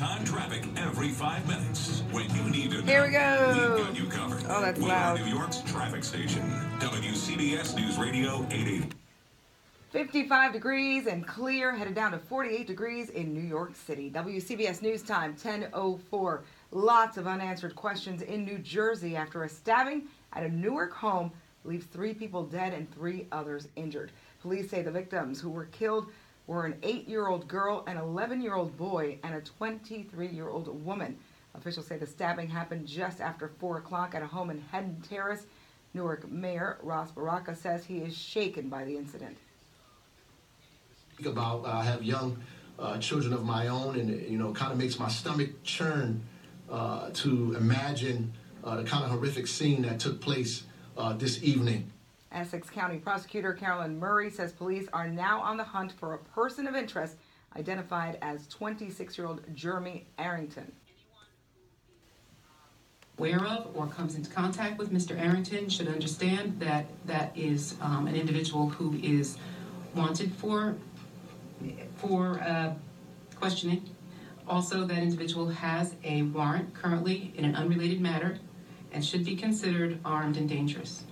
on-time traffic every five minutes. When you need to Here we go. we've got you covered. Oh, that's we loud. New York's traffic station. WCBS News Radio 880. 55 degrees and clear, headed down to 48 degrees in New York City. WCBS News Time 10:04. Lots of unanswered questions in New Jersey after a stabbing at a Newark home leaves three people dead and three others injured. Police say the victims who were killed were an 8-year-old girl, an 11-year-old boy, and a 23-year-old woman. Officials say the stabbing happened just after 4 o'clock at a home in Hedden Terrace. Newark Mayor Ras Baraka says he is shaken by the incident. about uh, I have young uh, children of my own, and you know, kind of makes my stomach churn uh, to imagine uh, the kind of horrific scene that took place uh, this evening. Essex County Prosecutor Carolyn Murray says police are now on the hunt for a person of interest identified as 26 year old Jeremy Arrington. Anyone aware of or comes into contact with Mr. Arrington should understand that that is um, an individual who is wanted for for uh, questioning. Also, that individual has a warrant currently in an unrelated matter and should be considered armed and dangerous.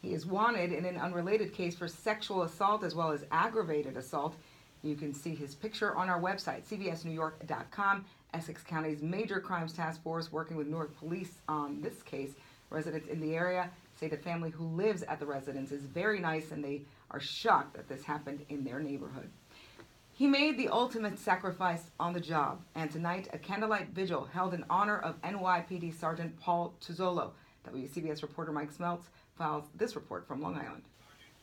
He is wanted in an unrelated case for sexual assault as well as aggravated assault. You can see his picture on our website, cbsnewyork.com. Essex County's Major Crimes Task Force working with Newark Police on this case. Residents in the area say the family who lives at the residence is very nice and they are shocked that this happened in their neighborhood. He made the ultimate sacrifice on the job, and tonight a candlelight vigil held in honor of NYPD Sergeant Paul Tuzzolo. WCBS reporter Mike Smeltz files this report from Long Island.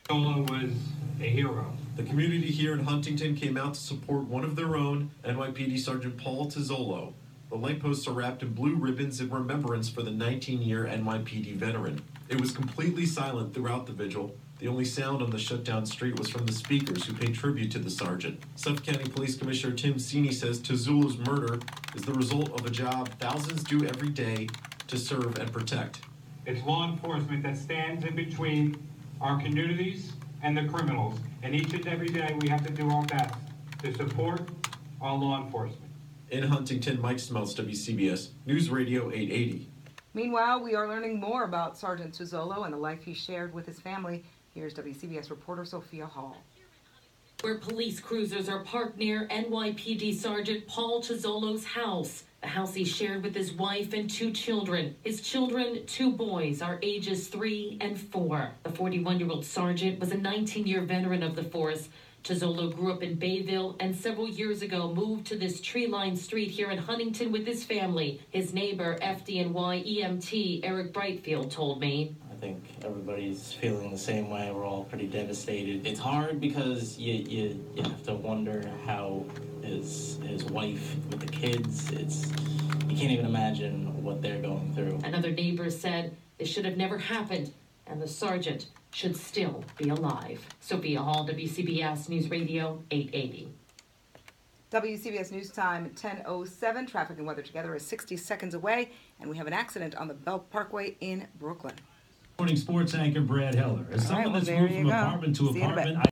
Solo was a hero. The community here in Huntington came out to support one of their own, NYPD Sergeant Paul Tuzzolo. The light posts are wrapped in blue ribbons in remembrance for the 19 year NYPD veteran. It was completely silent throughout the vigil. The only sound on the shutdown street was from the speakers who paid tribute to the sergeant. Suffolk County Police Commissioner Tim Sini says Tuzzolo's murder is the result of a job thousands do every day to serve and protect. It's law enforcement that stands in between our communities and the criminals. And each and every day, we have to do our best to support our law enforcement. In Huntington, Mike Smeltz, WCBS News Radio 880. Meanwhile, we are learning more about Sergeant Tuzzolo and the life he shared with his family. Here's WCBS reporter Sophia Hall. Where police cruisers are parked near NYPD Sergeant Paul Tuzzolo's house. The house he shared with his wife and two children. His children, two boys, are ages three and four. The 41 year old sergeant was a 19 year veteran of the force. Chizzolo grew up in Bayville and several years ago moved to this tree lined street here in Huntington with his family. His neighbor, FDNY EMT Eric Brightfield, told me. I think everybody's feeling the same way. We're all pretty devastated. It's hard because you you, you have to wonder how his his wife with the kids. It's you can't even imagine what they're going through. Another neighbor said this should have never happened and the sergeant should still be alive. Sophia Hall, WCBS News Radio 880. WCBS News Time 10:07. Traffic and weather together is 60 seconds away, and we have an accident on the Belt Parkway in Brooklyn. Morning sports anchor Brad Heller. As All right, someone well, that's moved from apartment to See you in a bit. apartment,